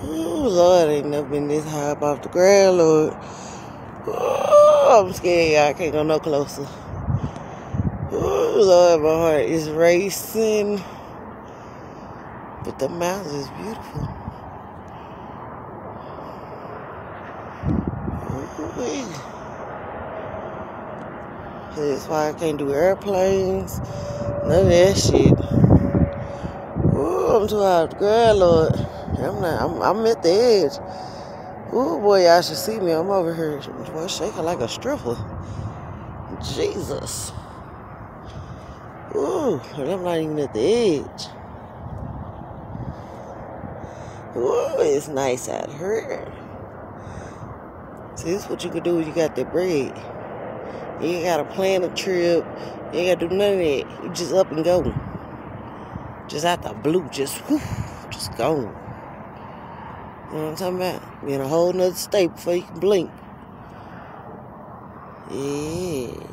Oh, Lord, ain't never been this high up off the ground, Lord. Ooh, I'm scared, y'all. I can't go no closer. Oh Lord, my heart is racing. But the mountains is beautiful. That's why I can't do airplanes. None of that shit. Too high up ground, Lord. I'm not. I'm, I'm at the edge. Ooh, boy, y'all should see me. I'm over here, boy, shaking like a stripper. Jesus. Ooh, and I'm not even at the edge. Ooh, it's nice out here. See, this is what you can do when you got that bread. You ain't gotta plan a trip. You ain't gotta do none of that. You just up and go. Just out the blue, just whoo, just gone. You know what I'm talking about? Be in a whole nother state before you can blink. Yeah.